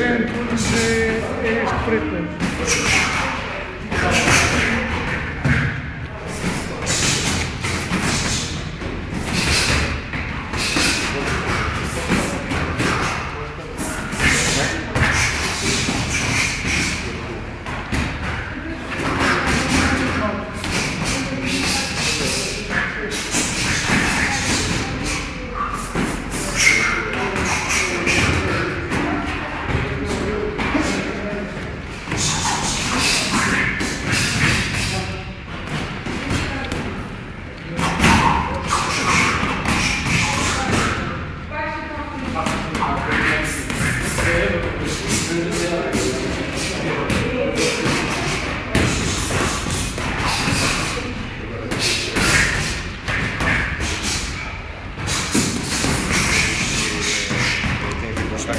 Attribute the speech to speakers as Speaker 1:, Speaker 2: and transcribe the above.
Speaker 1: É este preto.